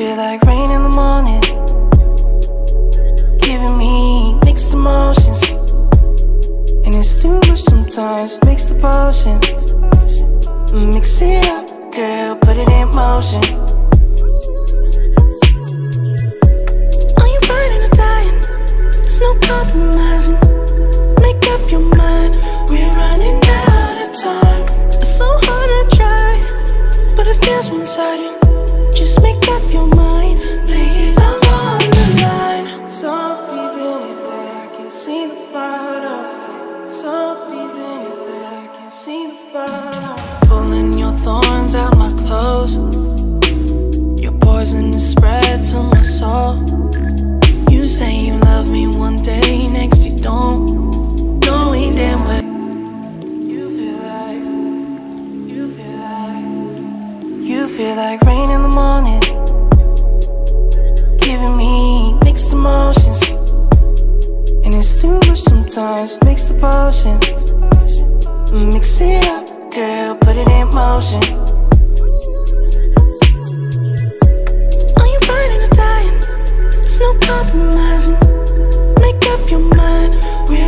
feel like rain in the morning, giving me mixed emotions. And it's too much sometimes, mix the potion. Mix it up, girl, put it in motion. See the I can see the. Pulling your thorns out my clothes. Your poison is spread to my soul. You say you love me one day, next you don't. Damn you feel like, you feel like, you feel like rain in the morning, times, mix the potion. Mm, mix it up, girl, put it in motion. Are you fighting or dying? It's no compromising. Make up your mind.